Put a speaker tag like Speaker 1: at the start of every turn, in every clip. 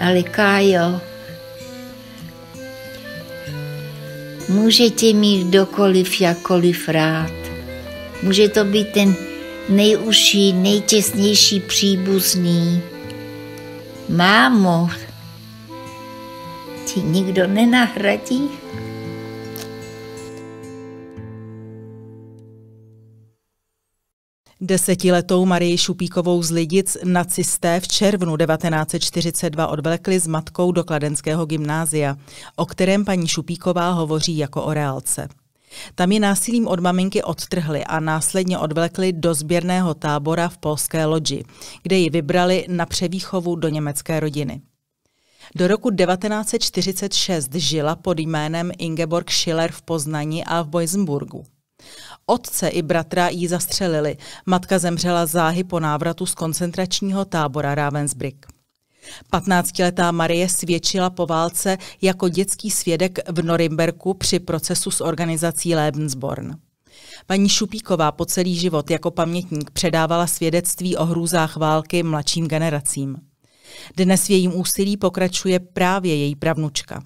Speaker 1: Ale Kájo, můžete mít kdokoliv jakkoliv rád. Může to být ten nejužší, nejtěsnější příbuzný. Mámo, ti nikdo nenahradí?
Speaker 2: Desetiletou Marii Šupíkovou z Lidic nacisté v červnu 1942 odvlekli s matkou do Kladenského gymnázia, o kterém paní Šupíková hovoří jako o reálce. Tam ji násilím od maminky odtrhli a následně odvlekli do sběrného tábora v polské loďi, kde ji vybrali na převýchovu do německé rodiny. Do roku 1946 žila pod jménem Ingeborg Schiller v Poznani a v Boisenburgu. Otce i bratra jí zastřelili. Matka zemřela záhy po návratu z koncentračního tábora Ravensbrück. 15-letá Marie svědčila po válce jako dětský svědek v Norimberku při procesu s organizací Lebensborn. Paní Šupíková po celý život jako pamětník předávala svědectví o hrůzách války mladším generacím. Dnes v jejím úsilí pokračuje právě její pravnučka.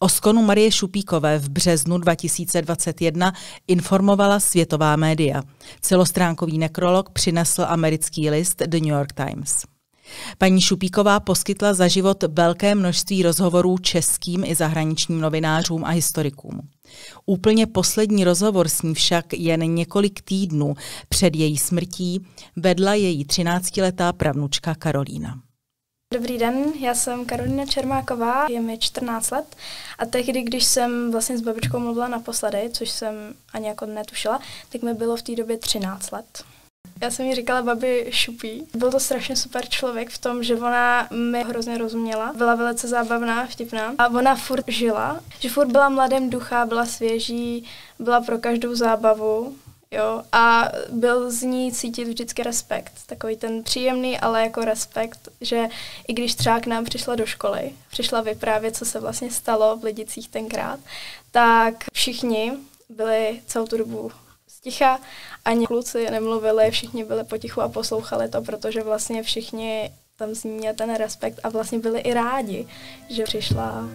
Speaker 2: O skonu Marie Šupíkové v březnu 2021 informovala světová média. Celostránkový nekrolog přinesl americký list The New York Times. Paní Šupíková poskytla za život velké množství rozhovorů českým i zahraničním novinářům a historikům. Úplně poslední rozhovor s ní však jen několik týdnů před její smrtí vedla její 13-letá pravnučka Karolína.
Speaker 3: Dobrý den, já jsem Karolina Čermáková, je mi 14 let a tehdy, když jsem vlastně s babičkou mluvila naposledy, což jsem ani jako netušila, tak mi bylo v té době 13 let. Já jsem jí říkala babi Šupí. Byl to strašně super člověk v tom, že ona mi hrozně rozuměla. Byla velice zábavná, vtipná. A ona furt žila, že furt byla mladém ducha, byla svěží, byla pro každou zábavu. Jo, a byl z ní cítit vždycky respekt. Takový ten příjemný, ale jako respekt, že i když třeba k nám přišla do školy, přišla vyprávět, co se vlastně stalo v Lidicích tenkrát, tak všichni byli celou tu dobu sticha, ani kluci nemluvili, všichni byli potichu a poslouchali to, protože vlastně všichni tam z ní měli ten respekt a vlastně byli i rádi, že přišla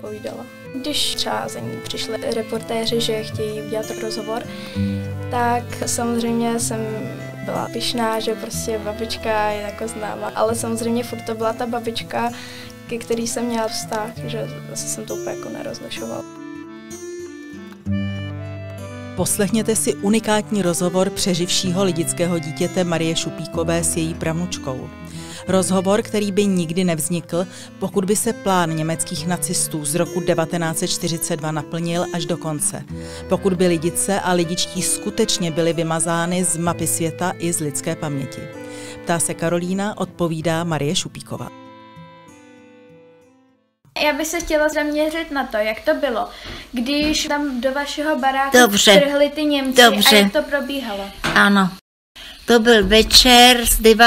Speaker 3: povídala. Když třeba za ní přišli reportéři, že chtějí udělat rozhovor, tak samozřejmě jsem byla pišná, že prostě babička je jako známa, ale samozřejmě furt to byla ta babička, ke který jsem měla vztah, že zase jsem to úplně jako nerozlišovala.
Speaker 2: Poslechněte si unikátní rozhovor přeživšího lidického dítěte Marie Šupíkové s její pravnučkou. Rozhovor, který by nikdy nevznikl, pokud by se plán německých nacistů z roku 1942 naplnil až do konce. Pokud by lidice a lidičtí skutečně byly vymazány z mapy světa i z lidské paměti. Ptá se Karolína, odpovídá Marie Šupíková.
Speaker 4: Já bych se chtěla zaměřit na to, jak to bylo, když tam do vašeho baráku
Speaker 1: Dobře.
Speaker 4: trhli ty Němci
Speaker 1: Dobře.
Speaker 4: a jak to probíhalo.
Speaker 1: Ano. To byl večer z 9.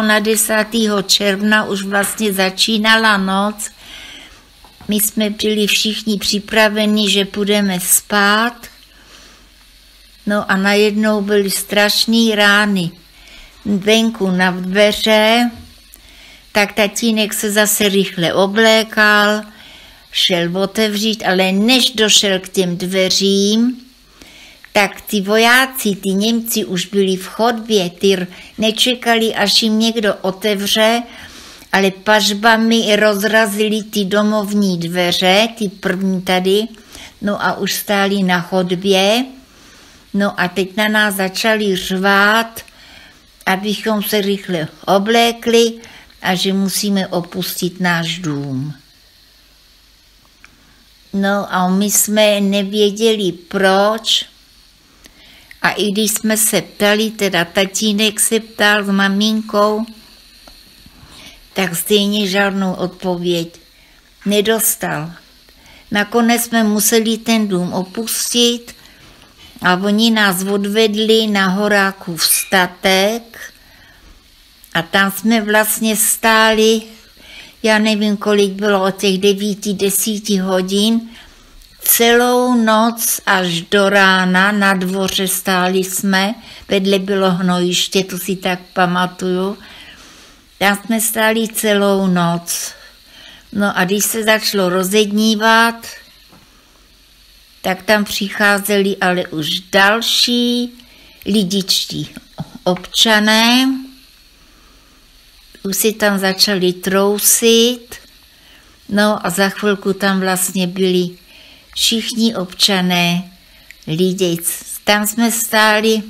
Speaker 1: na 10. června, už vlastně začínala noc. My jsme byli všichni připraveni, že půjdeme spát. No a najednou byly strašné rány. Venku na dveře, tak tatínek se zase rychle oblékal, šel otevřít, ale než došel k těm dveřím, tak ty vojáci, ty Němci už byli v chodbě, ty nečekali, až jim někdo otevře, ale pažbami rozrazili ty domovní dveře, ty první tady, no a už stáli na chodbě, no a teď na nás začali řvát, abychom se rychle oblékli a že musíme opustit náš dům. No a my jsme nevěděli proč, a i když jsme se ptali, teda tatínek se ptal s maminkou, tak stejně žádnou odpověď nedostal. Nakonec jsme museli ten dům opustit a oni nás odvedli na horáku v statek a tam jsme vlastně stáli, já nevím, kolik bylo od těch devíti, desíti hodin, celou noc až do rána na dvoře stáli jsme, vedle bylo hnojiště, to si tak pamatuju. Tam jsme stáli celou noc. No a když se začalo rozednívat, tak tam přicházeli ale už další lidičtí občané, už si tam začali trousit, no a za chvilku tam vlastně byli všichni občané Lidějc. Tam jsme stáli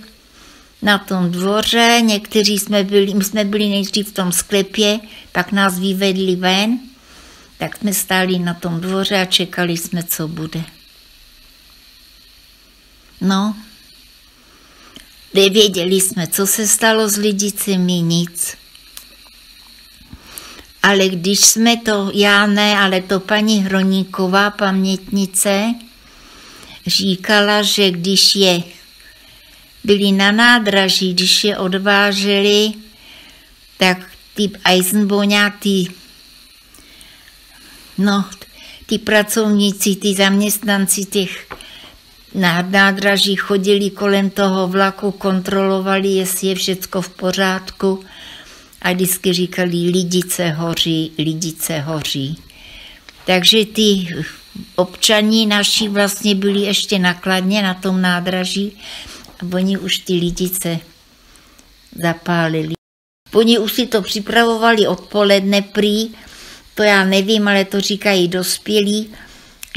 Speaker 1: na tom dvoře, někteří jsme byli, my jsme byli nejdřív v tom sklepě, pak nás vyvedli ven, tak jsme stáli na tom dvoře a čekali jsme, co bude. No, nevěděli jsme, co se stalo s lidicemi, nic. Ale když jsme to, já ne, ale to paní Hroníková, pamětnice, říkala, že když je byli na nádraží, když je odváželi, tak ty Eisenboňa, ty, no, ty pracovníci, ty zaměstnanci těch na nádraží chodili kolem toho vlaku, kontrolovali, jestli je všecko v pořádku a vždycky říkali, lidice hoří, lidice hoří. Takže ty občaní naši vlastně byli ještě nakladně na tom nádraží a oni už ty lidice zapálili. Oni už si to připravovali odpoledne prý, to já nevím, ale to říkají dospělí,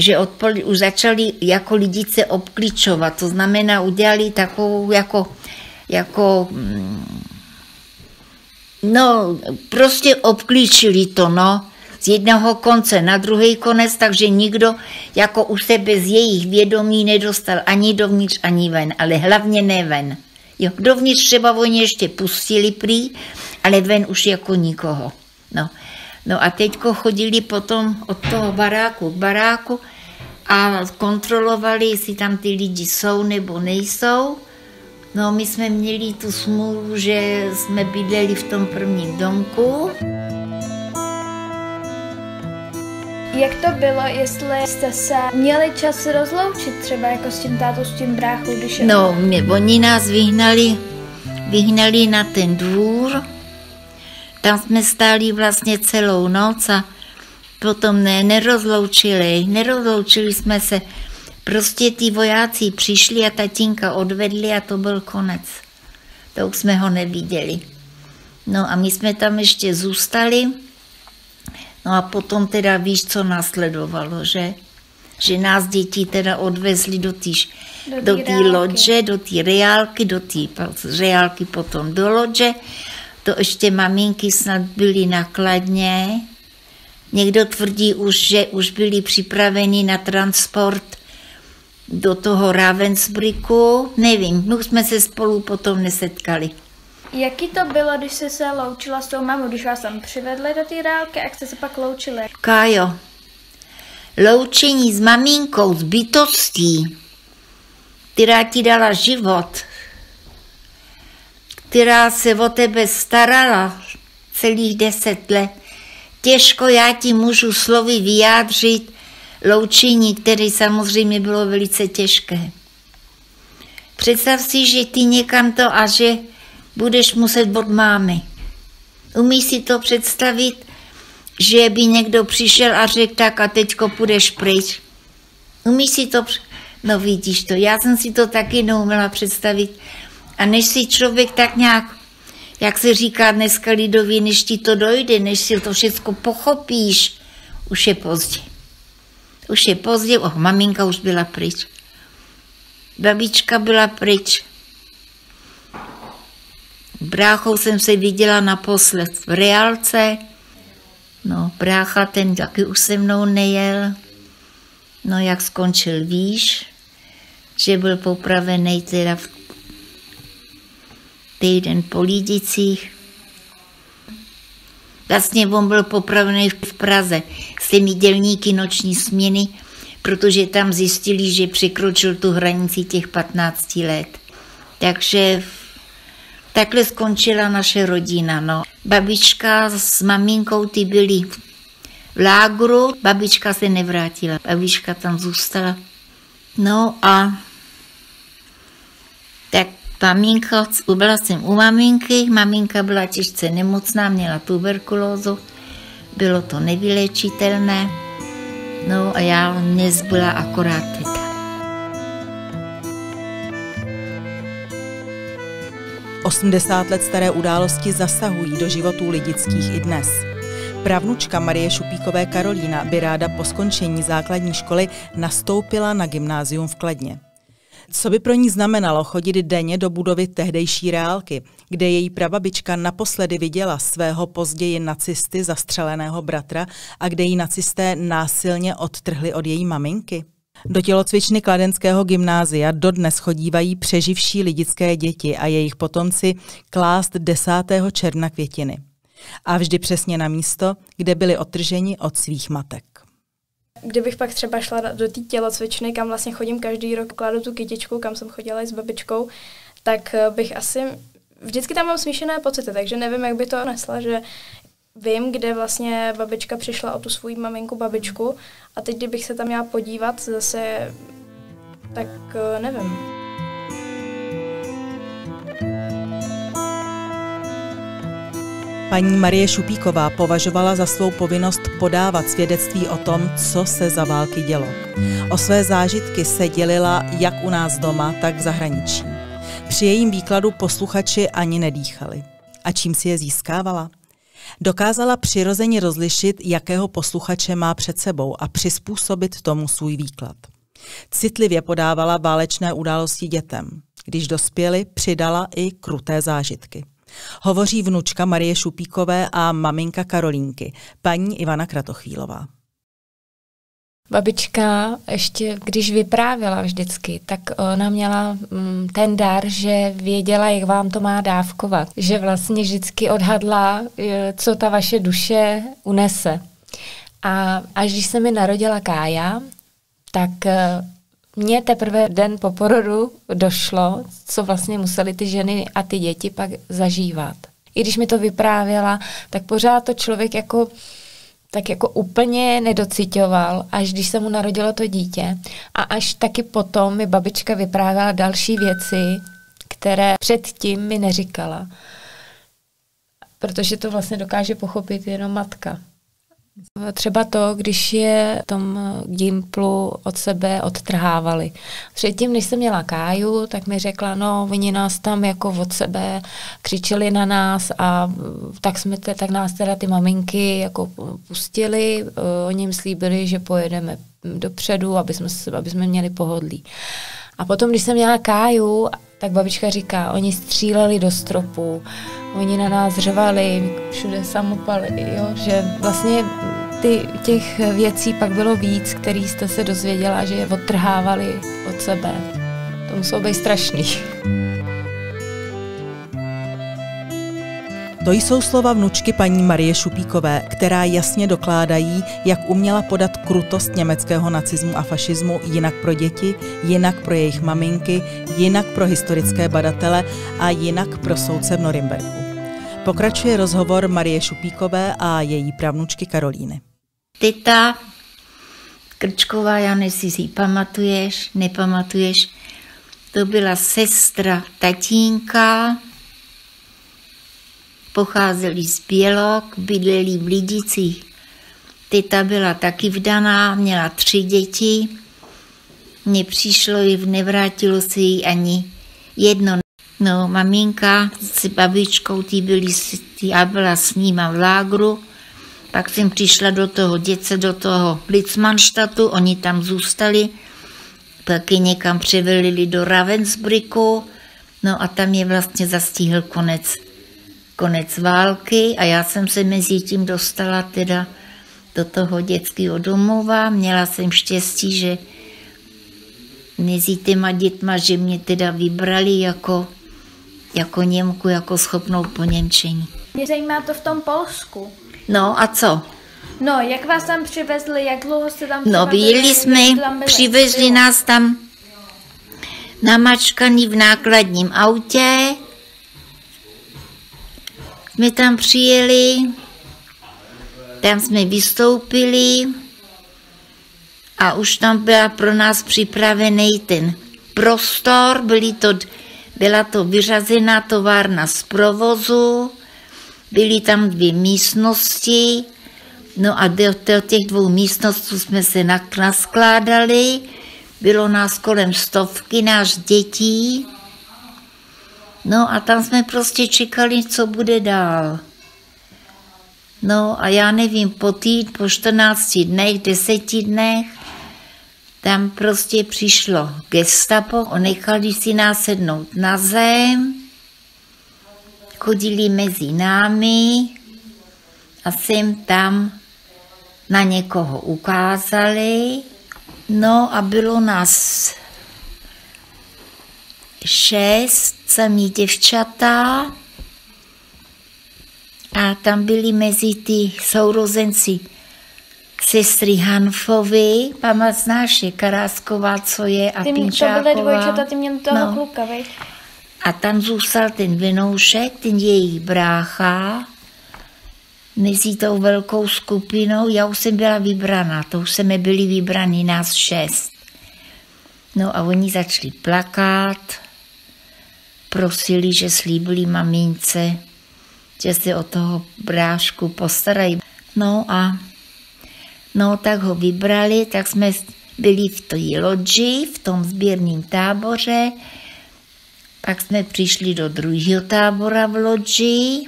Speaker 1: že odpoledne už začali jako lidice obklíčovat, to znamená udělali takovou jako, jako mm, no prostě obklíčili to, no z jednoho konce na druhý konec, takže nikdo jako u sebe z jejich vědomí nedostal ani dovnitř, ani ven, ale hlavně ne ven. Jo, dovnitř třeba oni ještě pustili prý, ale ven už jako nikoho. No, no a teďko chodili potom od toho baráku k baráku a kontrolovali, jestli tam ty lidi jsou nebo nejsou. No, my jsme měli tu smůlu, že jsme bydleli v tom prvním domku.
Speaker 4: Jak to bylo, jestli jste se měli čas rozloučit třeba jako s tím tátou, s tím bráchou, když je...
Speaker 1: No, mě, oni nás vyhnali, vyhnali na ten dvůr, tam jsme stáli vlastně celou noc a potom ne, nerozloučili, nerozloučili jsme se. Prostě ty vojáci přišli a tatínka odvedli a to byl konec. To už jsme ho neviděli. No a my jsme tam ještě zůstali, No a potom teda víš, co následovalo, že? Že nás děti teda odvezli do té do té lodže, do té reálky, do té reálky potom do lodže. To ještě maminky snad byly nakladně. Někdo tvrdí už, že už byli připraveni na transport do toho Ravensbrücku. Nevím, my už jsme se spolu potom nesetkali.
Speaker 4: Jaký to bylo, když jsi se loučila s tou mamou, když vás tam přivedli do té reálky a jak jste se pak loučili?
Speaker 1: Kájo, loučení s maminkou, s bytostí, která ti dala život, která se o tebe starala celých deset let. Těžko já ti můžu slovy vyjádřit loučení, které samozřejmě bylo velice těžké. Představ si, že ty někam to a že budeš muset od mámy. Umíš si to představit, že by někdo přišel a řekl tak a teďko půjdeš pryč. Umíš si to, no vidíš to, já jsem si to taky neuměla představit. A než si člověk tak nějak, jak se říká dneska lidově, než ti to dojde, než si to všechno pochopíš, už je pozdě. Už je pozdě, oh, maminka už byla pryč. Babička byla pryč. Bráchou jsem se viděla naposled v reálce. No, brácha ten taky už se mnou nejel. No, jak skončil, víš, že byl popravený teda v týden po Lídicích. Vlastně on byl popravený v Praze s těmi dělníky noční směny, protože tam zjistili, že překročil tu hranici těch 15 let. Takže Takhle skončila naše rodina. No. Babička s maminkou ty byli v lágru, babička se nevrátila, babička tam zůstala. No a tak maminka, byla jsem u maminky, maminka byla těžce nemocná, měla tuberkulózu, bylo to nevylečitelné, no a já mě zbyla akorát teta.
Speaker 2: 80 let staré události zasahují do životů lidických i dnes. Pravnučka Marie Šupíkové Karolína by ráda po skončení základní školy nastoupila na gymnázium v Kladně. Co by pro ní znamenalo chodit denně do budovy tehdejší reálky, kde její prababička naposledy viděla svého později nacisty zastřeleného bratra a kde jí nacisté násilně odtrhli od její maminky? Do tělocvičny Kladenského gymnázia dodnes chodívají přeživší lidické děti a jejich potomci klást 10. června květiny. A vždy přesně na místo, kde byli otrženi od svých matek.
Speaker 3: Kdybych pak třeba šla do té tělocvičny, kam vlastně chodím každý rok, kladu tu kytičku, kam jsem chodila i s babičkou, tak eh, bych asi vždycky tam mám smíšené pocity, takže nevím, jak by to nesla, že vím, kde vlastně babička přišla o tu svou maminku babičku a teď, kdybych se tam měla podívat zase, tak eh, nevím.
Speaker 2: Paní Marie Šupíková považovala za svou povinnost podávat svědectví o tom, co se za války dělo. O své zážitky se dělila jak u nás doma, tak v zahraničí. Při jejím výkladu posluchači ani nedýchali. A čím si je získávala? Dokázala přirozeně rozlišit, jakého posluchače má před sebou a přizpůsobit tomu svůj výklad. Citlivě podávala válečné události dětem. Když dospěli, přidala i kruté zážitky. Hovoří vnučka Marie Šupíkové a maminka Karolínky, paní Ivana Kratochvílová.
Speaker 5: Babička ještě, když vyprávěla vždycky, tak ona měla mm, ten dar, že věděla, jak vám to má dávkovat. Že vlastně vždycky odhadla, e, co ta vaše duše unese. A až když se mi narodila Kája, tak e, mně teprve den po porodu došlo, co vlastně museli ty ženy a ty děti pak zažívat. I když mi to vyprávěla, tak pořád to člověk jako tak jako úplně nedocitoval, až když se mu narodilo to dítě. A až taky potom mi babička vyprávěla další věci, které předtím mi neříkala. Protože to vlastně dokáže pochopit jenom matka. Třeba to, když je tom Gimplu od sebe odtrhávali. Předtím, než jsem měla Káju, tak mi řekla, no, oni nás tam jako od sebe křičeli na nás a tak, jsme te, tak nás teda ty maminky jako pustili. Oni jim slíbili, že pojedeme dopředu, aby jsme, aby jsme měli pohodlí. A potom, když jsem měla Káju, tak babička říká, oni stříleli do stropu, oni na nás řvali, všude samopaly, jo, že vlastně ty, těch věcí pak bylo víc, který jste se dozvěděla, že je odtrhávali od sebe. To muselo být strašný.
Speaker 2: To jsou slova vnučky paní Marie Šupíkové, která jasně dokládají, jak uměla podat krutost německého nacismu a fašismu jinak pro děti, jinak pro jejich maminky, jinak pro historické badatele a jinak pro soudce v Norimberku. Pokračuje rozhovor Marie Šupíkové a její pravnučky Karolíny.
Speaker 1: Tita Krčková, já nevím, si pamatuješ, nepamatuješ, to byla sestra tatínka, pocházeli z Bělok, bydleli v Lidicích. Teta byla taky vdaná, měla tři děti. Mně přišlo i nevrátilo se jí ani jedno. No, maminka s babičkou, ty byli, já byla s nima v lágru, pak jsem přišla do toho děce, do toho Litzmannstadtu, oni tam zůstali, pak je někam převelili do Ravensbrücku, no a tam je vlastně zastihl konec konec války a já jsem se mezi tím dostala teda do toho dětského domova. Měla jsem štěstí, že mezi těma dětma, že mě teda vybrali jako, jako Němku, jako schopnou po Němčení.
Speaker 4: Mě zajímá to v tom Polsku.
Speaker 1: No a co?
Speaker 4: No, jak vás tam přivezli, jak dlouho jste tam
Speaker 1: No, byli jsme, přivezli nás tam namačkaný v nákladním autě, jsme tam přijeli, tam jsme vystoupili a už tam byla pro nás připravený ten prostor, byly to, byla to vyřazená továrna z provozu, byly tam dvě místnosti, no a do, do těch dvou místností jsme se naskládali, bylo nás kolem stovky náš dětí, no a tam jsme prostě čekali, co bude dál. No a já nevím, po týd, po 14 dnech, 10 dnech, tam prostě přišlo gestapo, nechali si nás sednout na zem, chodili mezi námi a sem tam na někoho ukázali. No a bylo nás šest samý děvčata a tam byli mezi ty sourozenci sestry Hanfovy, pamat znáš je Karásková, co je, a ty, Pinčáková.
Speaker 3: To byly dvojčata, ty měli toho no. kluka, vej?
Speaker 1: A tam zůstal ten vinoušek, ten jejich brácha, mezi tou velkou skupinou. Já už jsem byla vybraná, to už jsme byli vybraní, nás šest. No a oni začali plakat, prosili, že slíbili mamince, že se o toho brášku postarají. No a no tak ho vybrali, tak jsme byli v té loďi, v tom sběrném táboře, pak jsme přišli do druhého tábora v loďi,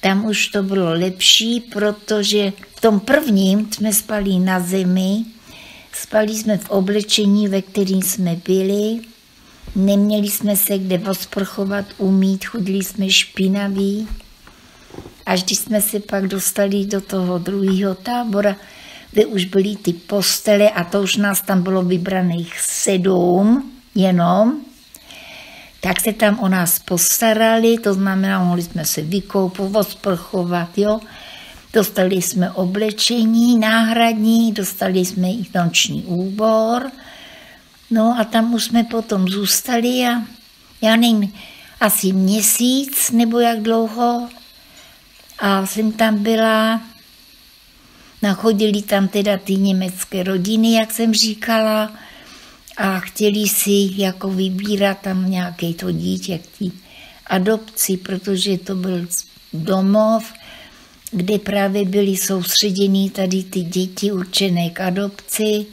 Speaker 1: tam už to bylo lepší, protože v tom prvním jsme spali na zemi, spali jsme v oblečení, ve kterým jsme byli, neměli jsme se kde posprchovat, umít, chodili jsme špinaví. Až když jsme se pak dostali do toho druhého tábora, kde už byly ty postele a to už nás tam bylo vybraných sedm jenom, tak se tam o nás postarali, to znamená, mohli jsme se vykoupat, osprchovat, jo. Dostali jsme oblečení náhradní, dostali jsme i noční úbor, no a tam už jsme potom zůstali a já nevím, asi měsíc nebo jak dlouho. A jsem tam byla, nachodili tam teda ty německé rodiny, jak jsem říkala, a chtěli si jako vybírat tam nějaké to dítě k té adopci, protože to byl domov, kde právě byly soustředěny tady ty děti určené k adopci,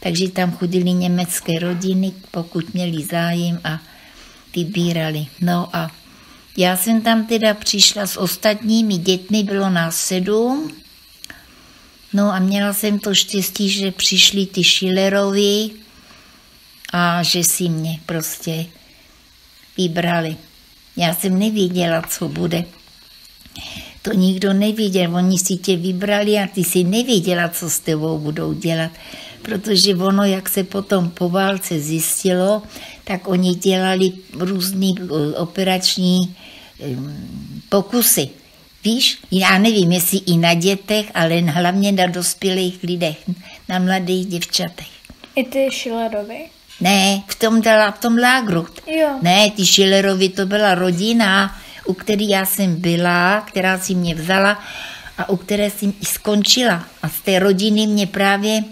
Speaker 1: takže tam chodili německé rodiny, pokud měli zájem a vybírali. No a já jsem tam teda přišla s ostatními dětmi, bylo nás sedm, no a měla jsem to štěstí, že přišli ty Schillerovi, a že si mě prostě vybrali. Já jsem nevěděla, co bude. To nikdo nevěděl, oni si tě vybrali a ty si nevěděla, co s tebou budou dělat. Protože ono, jak se potom po válce zjistilo, tak oni dělali různý eh, operační pokusy. Víš, já nevím, jestli i na dětech, ale hlavně na dospělých lidech, na mladých děvčatech.
Speaker 3: I ty Schillerovi?
Speaker 1: Ne, v tom, dala, v tom lágru.
Speaker 3: Jo.
Speaker 1: Ne, ty Schillerovi to byla rodina, u které já jsem byla, která si mě vzala a u které jsem i skončila. A z té rodiny mě právě,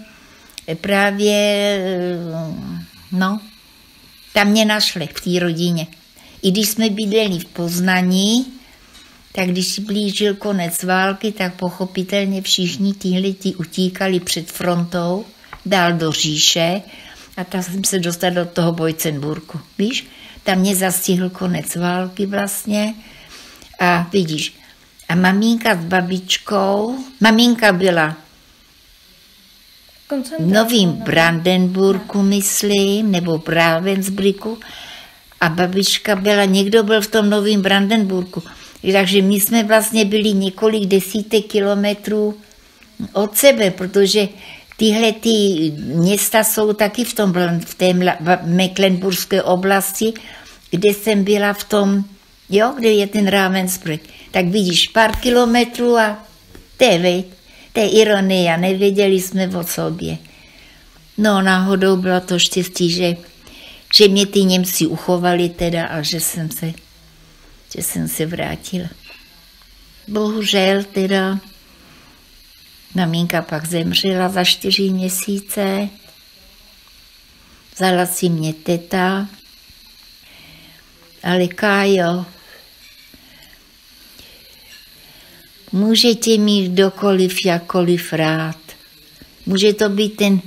Speaker 1: právě, no, tam mě našli v té rodině. I když jsme bydleli v Poznaní, tak když si blížil konec války, tak pochopitelně všichni tihle utíkali před frontou dál do říše a tam jsem se dostala do toho Bojcenburku, víš? Tam mě zastihl konec války vlastně a vidíš, a maminka s babičkou, maminka byla Novým Brandenburgu, myslím, nebo Bravensbrücku, a babička byla, někdo byl v tom Novém Brandenburgu. Takže my jsme vlastně byli několik desítek kilometrů od sebe, protože Tyhle ty města jsou taky v, tom, v té Mecklenburské oblasti, kde jsem byla v tom, jo, kde je ten Ravensbrück. Tak vidíš, pár kilometrů a to je, to je ironie, nevěděli jsme o sobě. No náhodou bylo to štěstí, že, že mě ty Němci uchovali teda a že jsem se, že jsem se vrátila. Bohužel teda Maminka pak zemřela za čtyři měsíce. Vzala si mě teta. Ale Kájo, můžete mít kdokoliv jakkoliv rád. Může to být ten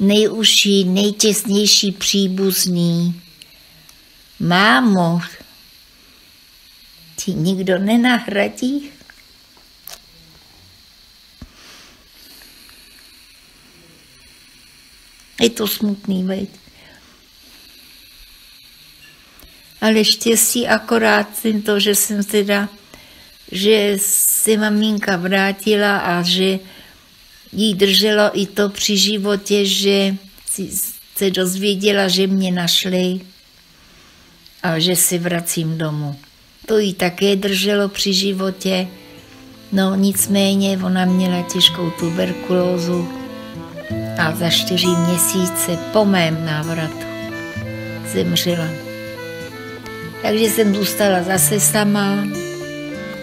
Speaker 1: nejužší, nejtěsnější příbuzný. Mámo, ti nikdo nenahradí? Je to smutný, veď. Ale štěstí akorát to, že jsem teda, že se maminka vrátila a že jí drželo i to při životě, že se dozvěděla, že mě našli a že si vracím domů. To jí také drželo při životě, no nicméně ona měla těžkou tuberkulózu a za čtyři měsíce po mém návratu zemřela. Takže jsem zůstala zase sama,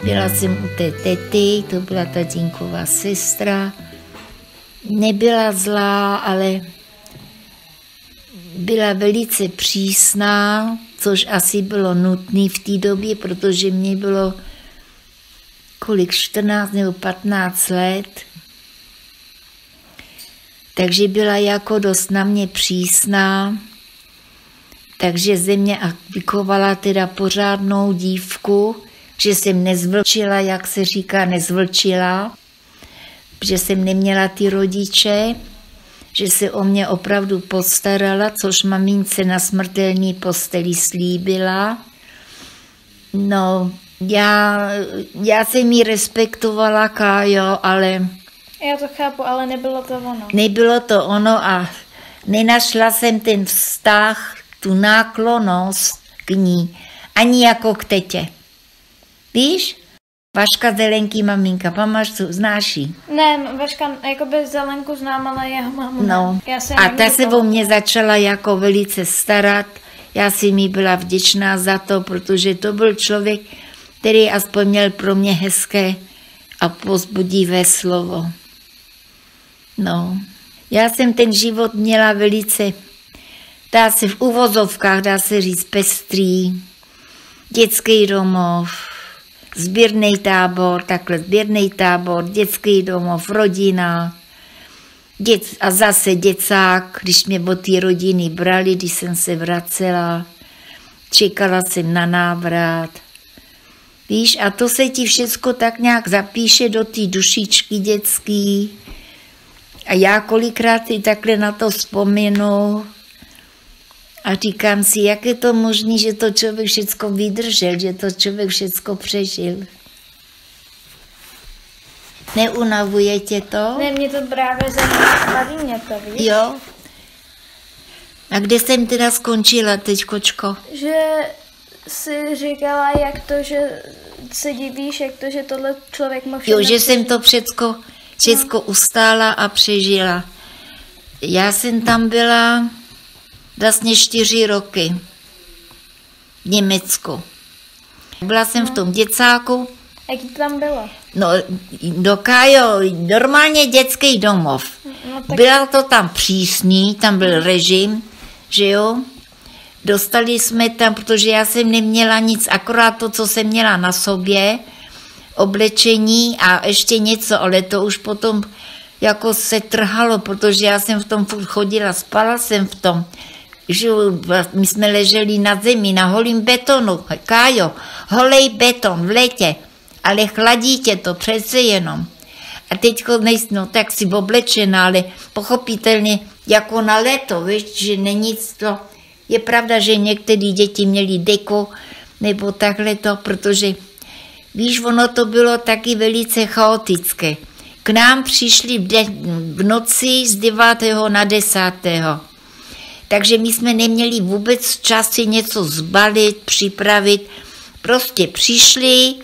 Speaker 1: byla jsem u té tety, to byla tatínková sestra, nebyla zlá, ale byla velice přísná, což asi bylo nutné v té době, protože mě bylo kolik, 14 nebo 15 let. Takže byla jako dost na mě přísná, takže ze mě vykovala teda pořádnou dívku, že jsem nezvlčila, jak se říká, nezvlčila že jsem neměla ty rodiče, že se o mě opravdu postarala, což mamince na smrtelní posteli slíbila. No, já, já jsem jí respektovala, Kájo, ale...
Speaker 3: Já to chápu, ale nebylo to ono.
Speaker 1: Nebylo to ono a nenašla jsem ten vztah, tu náklonost k ní, ani jako k tetě. Víš? Vaška Zelenky maminka, pamáš, co znáš jí?
Speaker 3: Ne, Vaška, jakoby Zelenku znám, ale jeho mamu
Speaker 1: No,
Speaker 3: Já se
Speaker 1: a ta se o mě začala jako velice starat. Já si mi byla vděčná za to, protože to byl člověk, který aspoň měl pro mě hezké a pozbudivé slovo. No, já jsem ten život měla velice, dá se v uvozovkách, dá se říct, pestrý, dětský domov, sběrný tábor, takhle sběrný tábor, dětský domov, rodina, děc, a zase děcák, když mě od té rodiny brali, když jsem se vracela, čekala jsem na návrat. Víš, a to se ti všecko tak nějak zapíše do té dušičky dětský. A já kolikrát i takhle na to vzpomenu, a říkám si, jak je to možné, že to člověk všecko vydržel, že to člověk všecko přežil. Neunavuje tě to?
Speaker 3: Ne, mě to právě zajímá, baví mě to, víš?
Speaker 1: Jo. A kde jsem teda skončila teď, kočko?
Speaker 3: Že si říkala, jak to, že se divíš, jak to, že tohle člověk mohl
Speaker 1: Jo, že jsem to všecko, všecko no. ustála a přežila. Já jsem tam byla vlastně čtyři roky v Německu. Byla jsem v tom děcáku.
Speaker 3: Jak to tam bylo?
Speaker 1: No, do Kajo, normálně dětský domov. No, tak... Bylo to tam přísný, tam byl režim, že jo. Dostali jsme tam, protože já jsem neměla nic, akorát to, co jsem měla na sobě, oblečení a ještě něco, ale to už potom jako se trhalo, protože já jsem v tom chodila, spala jsem v tom že my jsme leželi na zemi, na holým betonu, Kájo, holej beton v letě, ale chladí tě to přece jenom. A teď nejsi, no tak si oblečená, ale pochopitelně jako na léto, víš, že není to. Je pravda, že některé děti měly deko nebo takhle to, protože víš, ono to bylo taky velice chaotické. K nám přišli v, de- v noci z 9. na 10. Takže my jsme neměli vůbec čas si něco zbalit, připravit. Prostě přišli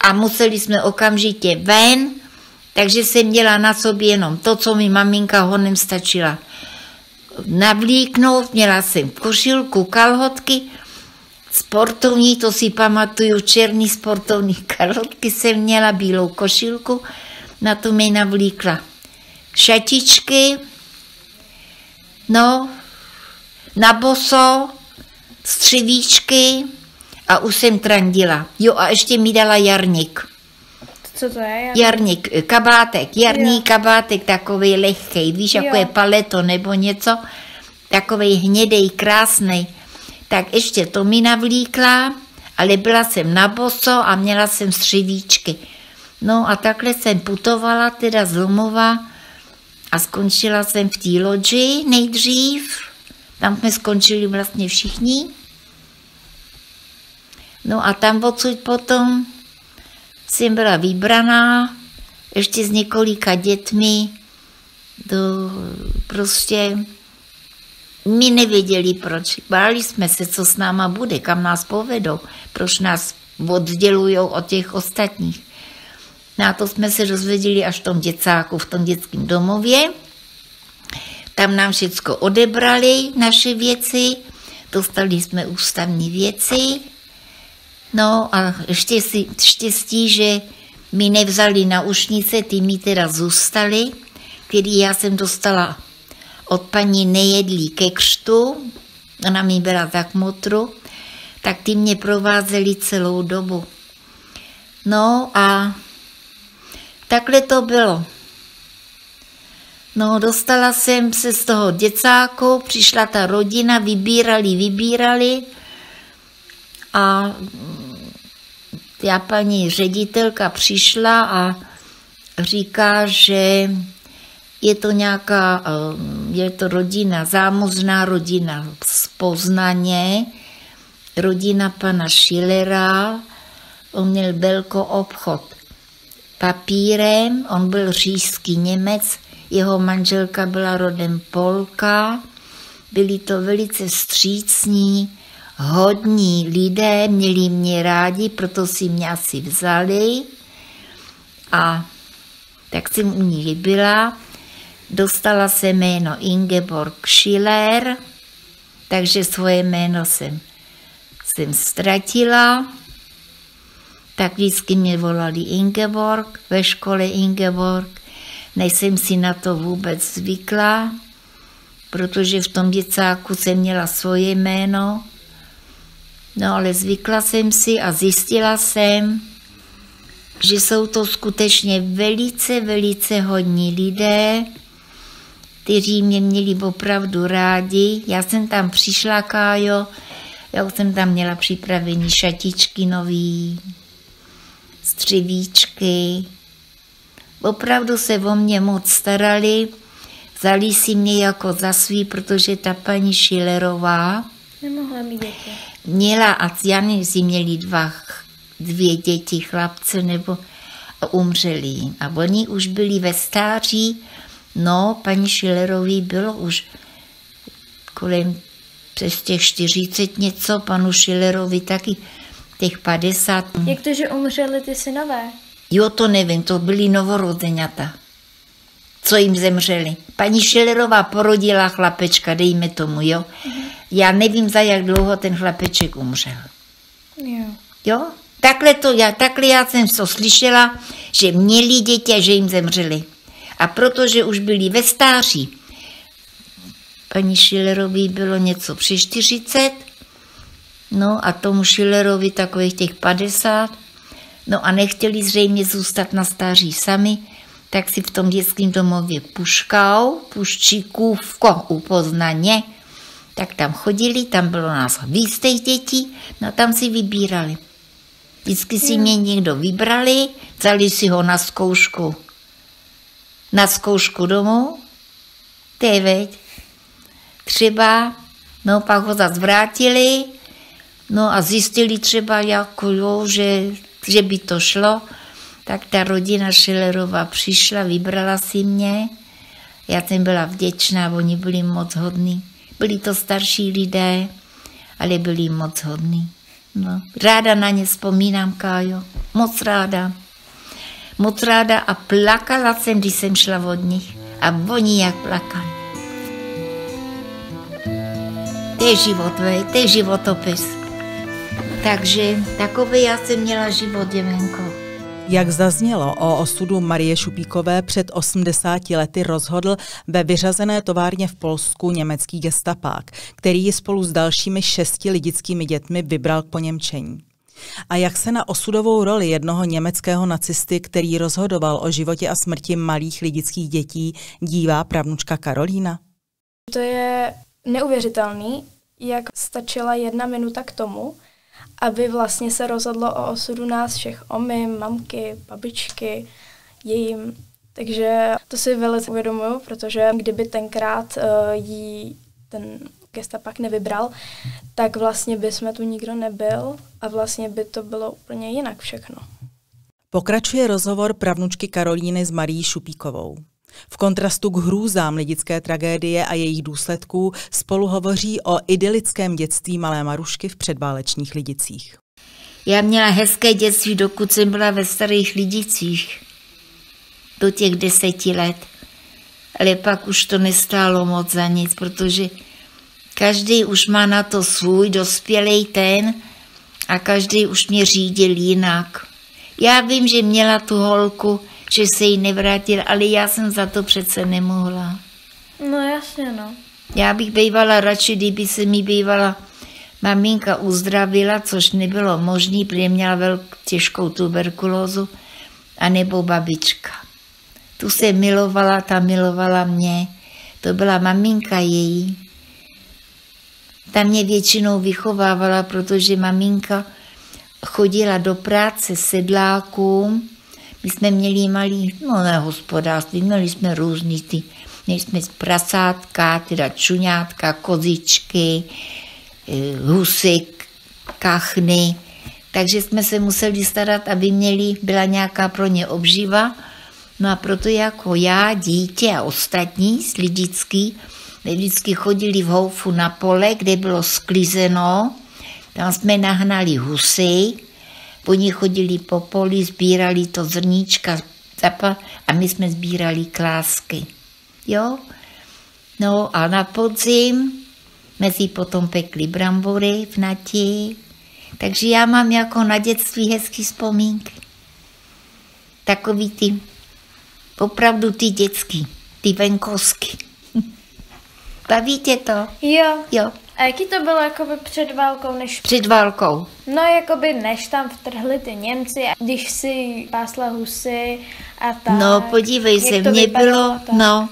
Speaker 1: a museli jsme okamžitě ven, takže jsem měla na sobě jenom to, co mi maminka honem stačila navlíknout. Měla jsem košilku, kalhotky, sportovní, to si pamatuju, černý sportovní kalhotky jsem měla, bílou košilku na to mi navlíkla šatičky, no, na boso, střivíčky a už jsem trandila. Jo a ještě mi dala jarník.
Speaker 3: Co to je?
Speaker 1: Jarník, kabátek, jarní jo. kabátek, takový lehký, víš, jo. jako je paleto nebo něco, takový hnědej, krásný. Tak ještě to mi navlíkla, ale byla jsem na boso a měla jsem střivíčky. No a takhle jsem putovala teda z Lomova a skončila jsem v té loďi nejdřív. Tam jsme skončili vlastně všichni. No a tam odsud potom jsem byla vybraná ještě s několika dětmi do prostě my nevěděli proč. Báli jsme se, co s náma bude, kam nás povedou, proč nás oddělují od těch ostatních. No a to jsme se dozvěděli až v tom děcáku, v tom dětském domově. Tam nám všechno odebrali, naše věci, dostali jsme ústavní věci. No a si štěstí, že mi nevzali na ušnice, ty mi teda zůstaly, který já jsem dostala od paní nejedlí ke křtu, ona mi byla tak motru, tak ty mě provázeli celou dobu. No a takhle to bylo. No, dostala jsem se z toho děcáku, přišla ta rodina, vybírali, vybírali. A já paní ředitelka přišla a říká, že je to nějaká, eh, je to rodina, zámozná rodina z Poznaně, rodina pana Schillera, on měl velký obchod papírem, on byl říšský Němec, jeho manželka byla rodem Polka, byli to velice střícní, hodní lidé, měli mě rádi, proto si mě asi vzali a tak jsem u ní byla. Dostala se jméno Ingeborg Schiller, takže svoje jméno jsem, jsem ztratila. Tak vždycky mě volali Ingeborg, ve škole Ingeborg. Nejsem si na to vůbec zvykla, protože v tom děcáku jsem měla svoje jméno. No ale zvykla jsem si a zjistila jsem, že jsou to skutečně velice, velice hodní lidé, kteří mě měli opravdu rádi. Já jsem tam přišla, Kájo, já jsem tam měla připravený šatičky nový, střivíčky. Opravdu se o mě moc starali, vzali si mě jako za svý, protože ta paní Šilerová
Speaker 3: Nemohla mít děti.
Speaker 1: Měla a Jany si měli dva, dvě děti, chlapce, nebo umřeli. A oni už byli ve stáří, No, paní Šilerový bylo už kolem přes těch 40 něco, panu Šilerovi taky těch 50.
Speaker 3: Jak to, že umřeli ty synové?
Speaker 1: Jo, to nevím, to byly novorozeňata, co jim zemřeli. Paní Šilerová porodila chlapečka, dejme tomu, jo. Mhm. Já nevím, za jak dlouho ten chlapeček umřel.
Speaker 3: Jo.
Speaker 1: Jo? Takhle, to, já, takhle já jsem to slyšela, že měli děti a že jim zemřeli. A protože už byli ve stáří, paní Schillerovi bylo něco při 40, no a tomu Schillerovi takových těch 50, no a nechtěli zřejmě zůstat na stáří sami, tak si v tom dětském domově puškal, puščíkůvko u Poznaně, tak tam chodili, tam bylo nás víc těch dětí, no tam si vybírali. Vždycky si mě někdo vybrali, vzali si ho na zkoušku na zkoušku domů, ty veď, třeba, no pak ho zase vrátili, no a zjistili třeba jako jo, že, že by to šlo, tak ta rodina Schillerová přišla, vybrala si mě, já jsem byla vděčná, oni byli moc hodní. Byli to starší lidé, ale byli moc hodní. No, ráda na ně vzpomínám, Kájo, moc ráda moc ráda a plakala jsem, když jsem šla od nich. A oni jak plakali. To je život, to je životopis. Takže takový já jsem měla život, děvenko.
Speaker 2: Jak zaznělo, o osudu Marie Šupíkové před 80 lety rozhodl ve vyřazené továrně v Polsku německý gestapák, který ji spolu s dalšími šesti lidickými dětmi vybral k poněmčení. A jak se na osudovou roli jednoho německého nacisty, který rozhodoval o životě a smrti malých lidických dětí, dívá pravnučka Karolína?
Speaker 3: To je neuvěřitelný, jak stačila jedna minuta k tomu, aby vlastně se rozhodlo o osudu nás všech, o my, mamky, babičky, jejím. Takže to si velice uvědomuju, protože kdyby tenkrát uh, jí ten gestapak nevybral, tak vlastně by jsme tu nikdo nebyl a vlastně by to bylo úplně jinak všechno.
Speaker 2: Pokračuje rozhovor pravnučky Karolíny s Marí Šupíkovou. V kontrastu k hrůzám lidické tragédie a jejich důsledků spolu hovoří o idylickém dětství malé Marušky v předválečních Lidicích.
Speaker 1: Já měla hezké dětství, dokud jsem byla ve starých Lidicích. Do těch deseti let. Ale pak už to nestálo moc za nic, protože každý už má na to svůj dospělý ten a každý už mě řídil jinak. Já vím, že měla tu holku, že se jí nevrátil, ale já jsem za to přece nemohla.
Speaker 4: No jasně, no.
Speaker 1: Já bych bývala radši, kdyby se mi bývala maminka uzdravila, což nebylo možné, protože měla velkou těžkou tuberkulózu, anebo babička. Tu se milovala, ta milovala mě. To byla maminka její. Ta mě většinou vychovávala, protože maminka chodila do práce sedlákům, my jsme měli malý, no ne hospodářství, měli jsme různý ty, měli jsme prasátka, teda čuňátka, kozičky, eh, husy, kachny, takže jsme se museli starat, aby měli, byla nějaká pro ně obživa. No a proto jako já, dítě a ostatní z lidický, vždycky chodili v houfu na pole, kde bylo sklizeno, tam jsme nahnali husy, Oni chodili po poli, sbírali to zrníčka a my jsme sbírali klásky. Jo? No a na podzim mezi potom pekli brambory v nati. Takže já mám jako na dětství hezký vzpomínky. Takový ty, opravdu ty dětský, ty venkovský. Baví tě to?
Speaker 4: Jo.
Speaker 1: Jo.
Speaker 4: A jaký to bylo jakoby před válkou, než...
Speaker 1: Před válkou.
Speaker 4: No jakoby než tam vtrhli ty Němci, když si pásla husy a tak.
Speaker 1: No podívej se, mě bylo, tak? no,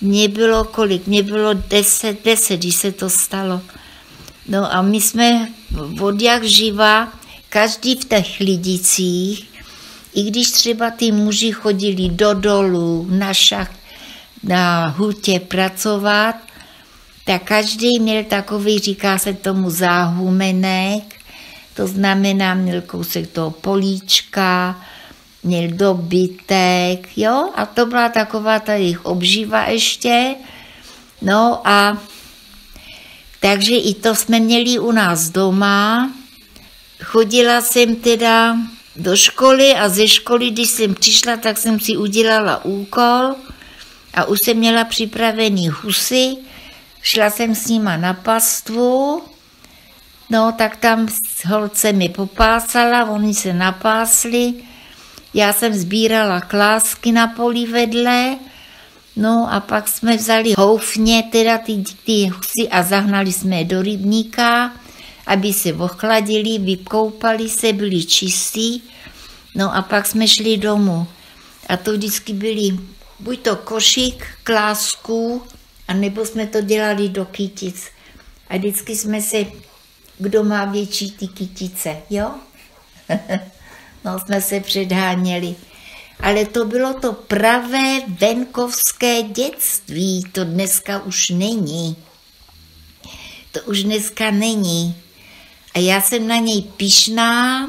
Speaker 1: mě bylo kolik? Mě bylo deset, deset, když se to stalo. No a my jsme od jak živa, každý v těch lidicích, i když třeba ty muži chodili do dolů na šach, na hutě pracovat, tak každý měl takový, říká se tomu záhumenek, to znamená, měl kousek toho políčka, měl dobytek, jo, a to byla taková ta jejich obživa ještě, no a takže i to jsme měli u nás doma. Chodila jsem teda do školy a ze školy, když jsem přišla, tak jsem si udělala úkol a už jsem měla připravený husy, Šla jsem s nima na pastvu, no tak tam holce mi popásala, oni se napásli, já jsem sbírala klásky na poli vedle, no a pak jsme vzali houfně, teda ty, ty husy a zahnali jsme je do rybníka, aby se ochladili, vykoupali se, byli čistí, no a pak jsme šli domů. A to vždycky byly buď to košík klásků, a nebo jsme to dělali do kytic. A vždycky jsme se, kdo má větší ty kytice, jo? no jsme se předháněli. Ale to bylo to pravé venkovské dětství, to dneska už není. To už dneska není. A já jsem na něj pišná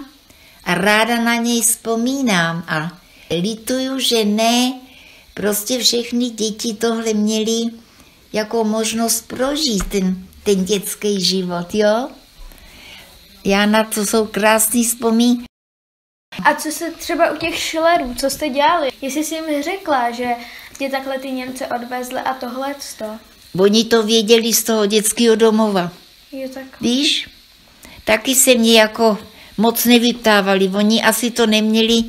Speaker 1: a ráda na něj vzpomínám. A lituju, že ne, prostě všechny děti tohle měly jako možnost prožít ten, ten dětský život, jo? Já na to jsou krásný vzpomínky.
Speaker 4: A co se třeba u těch šilerů, co jste dělali? Jestli jsi jim řekla, že tě takhle ty Němce odvezli a tohle to?
Speaker 1: Oni to věděli z toho dětského domova.
Speaker 4: Jo, tak.
Speaker 1: Víš? Taky se mě jako moc nevyptávali. Oni asi to neměli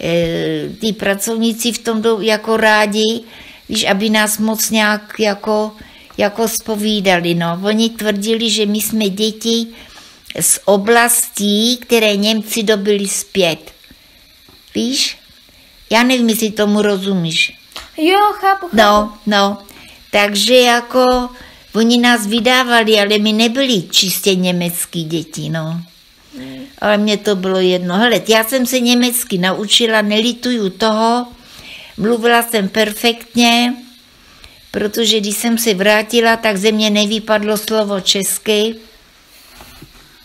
Speaker 1: e, ty pracovníci v tom jako rádi, víš, aby nás moc nějak jako, jako spovídali. No. Oni tvrdili, že my jsme děti z oblastí, které Němci dobili zpět. Víš? Já nevím, jestli tomu rozumíš.
Speaker 4: Jo, chápu, chápu.
Speaker 1: No, no. Takže jako oni nás vydávali, ale my nebyli čistě německý děti, no. Ale mně to bylo jedno. Hele, já jsem se německy naučila, nelituju toho, mluvila jsem perfektně, protože když jsem se vrátila, tak ze mě nevypadlo slovo česky.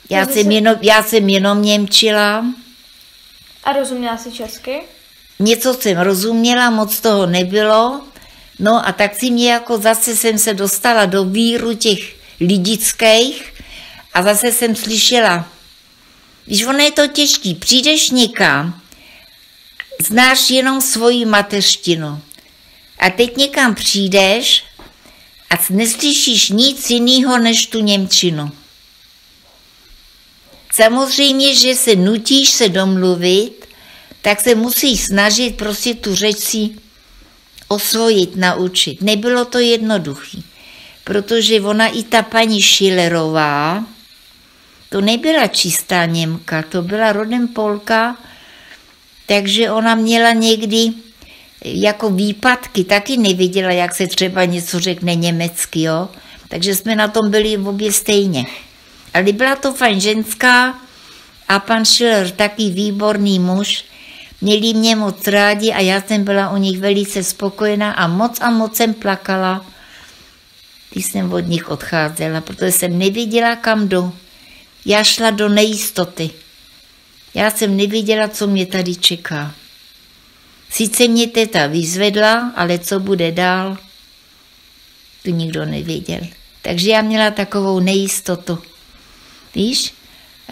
Speaker 1: Já jsem, jenom, já jsem jenom Němčila.
Speaker 4: A rozuměla si česky?
Speaker 1: Něco jsem rozuměla, moc toho nebylo. No a tak si mě jako zase jsem se dostala do víru těch lidických a zase jsem slyšela, když ono je to těžký, přijdeš někam, znáš jenom svoji mateřštinu a teď někam přijdeš a neslyšíš nic jiného než tu Němčinu. Samozřejmě, že se nutíš se domluvit, tak se musíš snažit prostě tu řeč si osvojit, naučit. Nebylo to jednoduché, protože ona i ta paní Schillerová, to nebyla čistá Němka, to byla rodem Polka, takže ona měla někdy jako výpadky, taky neviděla, jak se třeba něco řekne německy, jo. Takže jsme na tom byli obě stejně. Ale byla to fajn ženská a pan Schiller taky výborný muž. Měli mě moc rádi a já jsem byla u nich velice spokojená a moc a moc jsem plakala, když jsem od nich odcházela, protože jsem nevěděla, kam jdu. Já šla do nejistoty. Já jsem nevěděla, co mě tady čeká. Sice mě teta vyzvedla, ale co bude dál, to nikdo nevěděl. Takže já měla takovou nejistotu. Víš?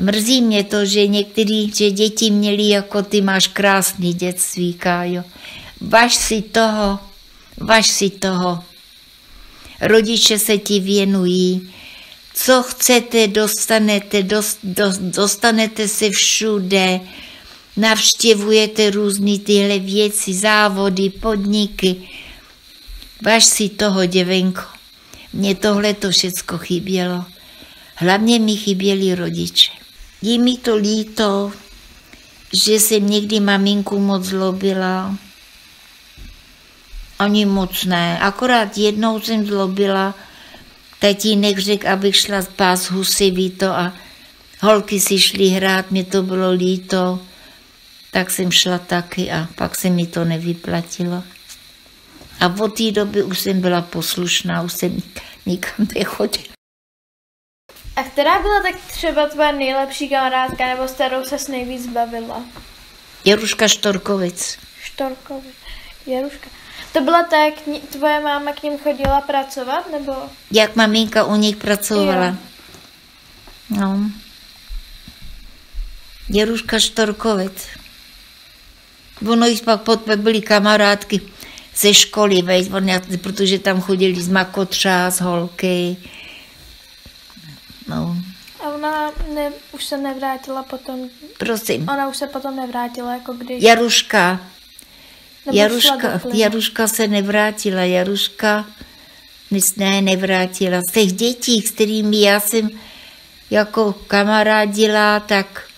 Speaker 1: Mrzí mě to, že některý, že děti měli jako ty máš krásný dětství, Kájo. Važ si toho, važ si toho. Rodiče se ti věnují, co chcete, dostanete, dost, dost, dostanete se všude, navštěvujete různé tyhle věci, závody, podniky. Važ si toho, děvenko. Mně tohle to všecko chybělo. Hlavně mi chyběli rodiče. Je mi to líto, že jsem někdy maminku moc zlobila. Ani moc ne. Akorát jednou jsem zlobila, tatínek řekl, abych šla pás husy, ví to, a holky si šly hrát, mě to bylo líto, tak jsem šla taky a pak se mi to nevyplatilo. A od té doby už jsem byla poslušná, už jsem nikam nechodila.
Speaker 4: A která byla tak třeba tvoje nejlepší kamarádka, nebo s kterou ses nejvíc bavila?
Speaker 1: Jaruška Štorkovic.
Speaker 4: Štorkovic. Jaruška. To byla ta, tvoje máma k ním chodila pracovat, nebo?
Speaker 1: Jak maminka u nich pracovala.
Speaker 4: Jo.
Speaker 1: No. Jaruška Štorkovic. Ono jich pak potom byly kamarádky ze školy, veď, protože tam chodili z Makotřás, holky. No,
Speaker 4: A ona ne, už se nevrátila potom,
Speaker 1: prosím.
Speaker 4: ona už se potom nevrátila, jako když...
Speaker 1: Jaruška,
Speaker 4: nebo
Speaker 1: Jaruška. Jaruška se nevrátila, Jaruška ne, nevrátila. Z těch dětí, s kterými já jsem jako kamarádila, tak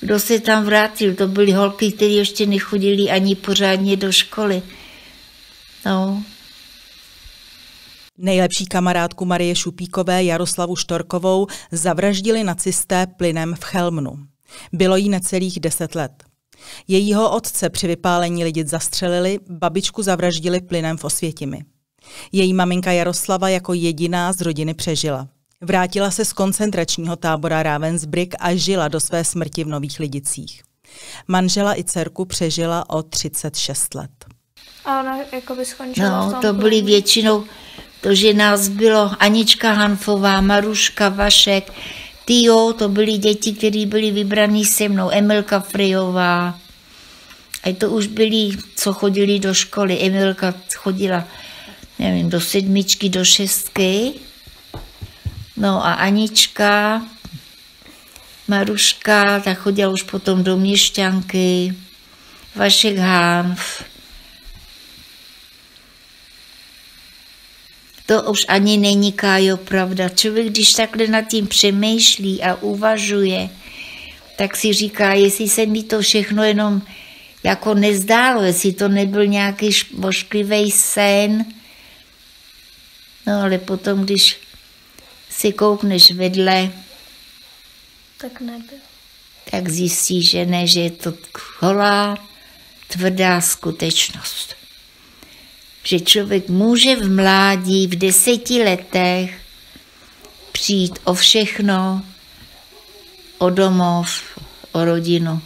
Speaker 1: kdo se tam vrátil, to byly holky, které ještě nechodili ani pořádně do školy. No,
Speaker 2: Nejlepší kamarádku Marie Šupíkové Jaroslavu Štorkovou zavraždili nacisté plynem v Chelmnu. Bylo jí necelých deset let. Jejího otce při vypálení lidit zastřelili, babičku zavraždili plynem v Osvětimi. Její maminka Jaroslava jako jediná z rodiny přežila. Vrátila se z koncentračního tábora Ravensbrück a žila do své smrti v Nových Lidicích. Manžela i dcerku přežila o 36 let.
Speaker 4: A ona jako by skončila v
Speaker 1: no
Speaker 4: tom
Speaker 1: to byly většinou, to, že nás bylo Anička Hanfová, Maruška Vašek, ty jo, to byly děti, které byly vybraný se mnou, Emilka Frejová. A to už byli, co chodili do školy. Emilka chodila, nevím, do sedmičky, do šestky. No a Anička, Maruška, ta chodila už potom do Měšťanky. Vašek Hánf. To už ani není Kájo pravda. Člověk, když takhle nad tím přemýšlí a uvažuje, tak si říká, jestli se mi to všechno jenom jako nezdálo, jestli to nebyl nějaký božklivý sen. No ale potom, když si koukneš vedle,
Speaker 4: tak nebyl.
Speaker 1: Tak zjistíš, že ne, že je to holá, tvrdá skutečnost. Že člověk může v mládí, v deseti letech přijít o všechno, o domov, o rodinu.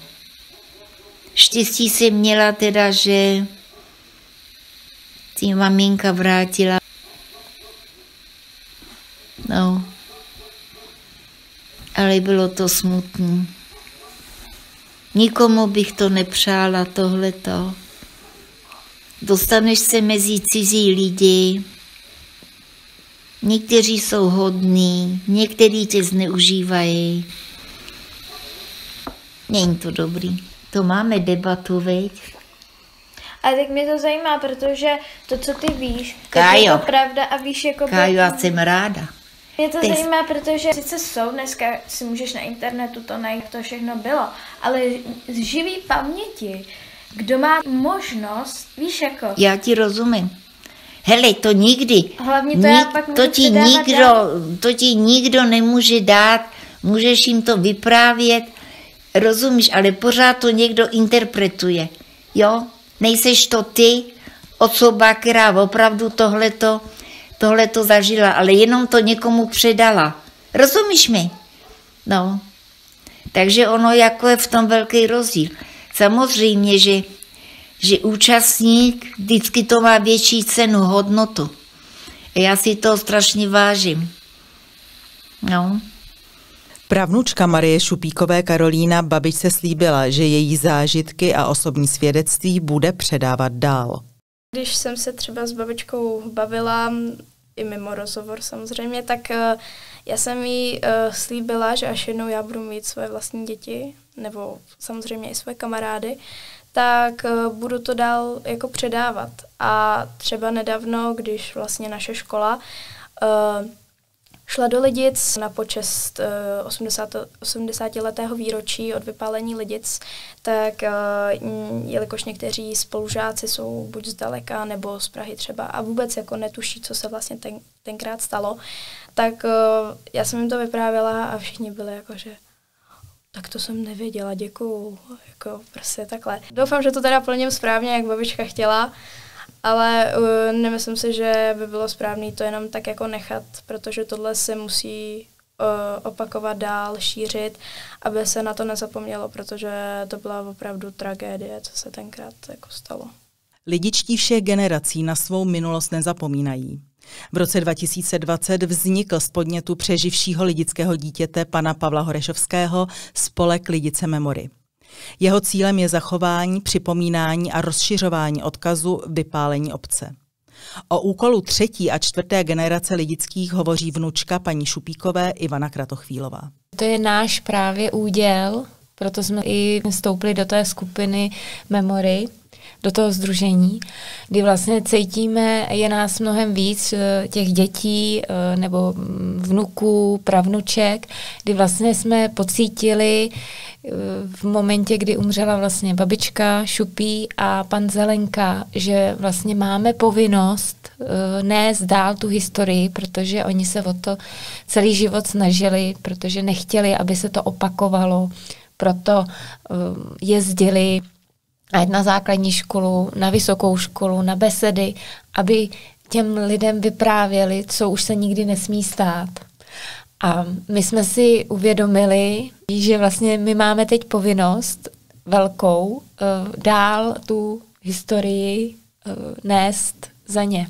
Speaker 1: Štěstí jsem měla teda, že si maminka vrátila. No, ale bylo to smutné. Nikomu bych to nepřála, tohleto. Dostaneš se mezi cizí lidi, někteří jsou hodní, někteří tě zneužívají. Není to dobrý. To máme debatu, veď?
Speaker 4: A tak mě to zajímá, protože to, co ty víš,
Speaker 1: Kájo.
Speaker 4: je to pravda a víš jako...
Speaker 1: Kájo, já jsem ráda.
Speaker 4: Mě to
Speaker 1: Ty-
Speaker 4: zajímá, protože sice jsou, dneska si můžeš na internetu to najít, to všechno bylo, ale z živý paměti, kdo má možnost, víš jako,
Speaker 1: Já ti rozumím. Hele, to nikdy.
Speaker 4: Hlavně to já pak
Speaker 1: to ti nikdo, to ti nikdo nemůže dát, můžeš jim to vyprávět, rozumíš, ale pořád to někdo interpretuje. Jo? Nejseš to ty, osoba, která opravdu tohleto, tohleto zažila, ale jenom to někomu předala. Rozumíš mi? No. Takže ono jako je v tom velký rozdíl. Samozřejmě, že, že účastník vždycky to má větší cenu, hodnotu. A já si to strašně vážím. No.
Speaker 2: Pravnučka Marie Šupíkové Karolína babičce slíbila, že její zážitky a osobní svědectví bude předávat dál.
Speaker 3: Když jsem se třeba s babičkou bavila, i mimo rozhovor samozřejmě, tak eh, já jsem jí eh, slíbila, že až jednou já budu mít svoje vlastní děti, nebo samozřejmě i svoje kamarády, tak eh, budu to dál jako předávat. A třeba nedávno, když vlastně naše škola eh, šla do Lidic na počest eh, 80, 80 letého výročí od vypálení Lidic, tak mm, jelikož někteří spolužáci jsou buď zdaleka nebo z Prahy třeba a vůbec jako netuší, co se vlastně ten, tenkrát stalo, tak eh, já jsem jim to vyprávěla a všichni byli jako, že tak to jsem nevěděla, děkuju, jako prostě takhle. Doufám, že to teda plním správně, jak babička chtěla, ale uh, nemyslím si, že by bylo správné to jenom tak jako nechat, protože tohle se musí uh, opakovat dál, šířit, aby se na to nezapomnělo, protože to byla opravdu tragédie, co se tenkrát jako stalo.
Speaker 2: Lidičtí všech generací na svou minulost nezapomínají. V roce 2020 vznikl z podnětu přeživšího lidického dítěte pana Pavla Horešovského spolek Lidice Memory. Jeho cílem je zachování, připomínání a rozšiřování odkazu vypálení obce. O úkolu třetí a čtvrté generace lidických hovoří vnučka paní Šupíkové Ivana Kratochvílová.
Speaker 5: To je náš právě úděl, proto jsme i vstoupili do té skupiny Memory, do toho združení, kdy vlastně cítíme, je nás mnohem víc eh, těch dětí eh, nebo vnuků, pravnuček, kdy vlastně jsme pocítili eh, v momentě, kdy umřela vlastně babička Šupí a pan Zelenka, že vlastně máme povinnost nést dál tu historii, protože oni se o to celý život snažili, protože nechtěli, aby se to opakovalo, proto eh, ať na základní školu, na vysokou školu, na besedy, aby těm lidem vyprávěli, co už se nikdy nesmí stát. A my jsme si uvědomili, že vlastně my máme teď povinnost velkou uh, dál tu historii uh, nést za ně.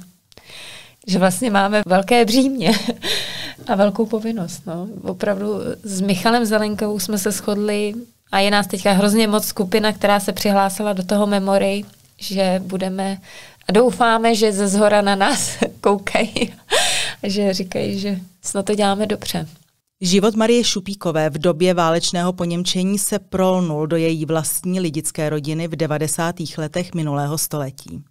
Speaker 5: Že vlastně máme velké břímě a velkou povinnost. No. Opravdu s Michalem Zelenkou jsme se shodli a je nás teďka hrozně moc skupina, která se přihlásila do toho memory, že budeme a doufáme, že ze zhora na nás koukají a že říkají, že snad to děláme dobře.
Speaker 2: Život Marie Šupíkové v době válečného poněmčení se prolnul do její vlastní lidické rodiny v 90. letech minulého století.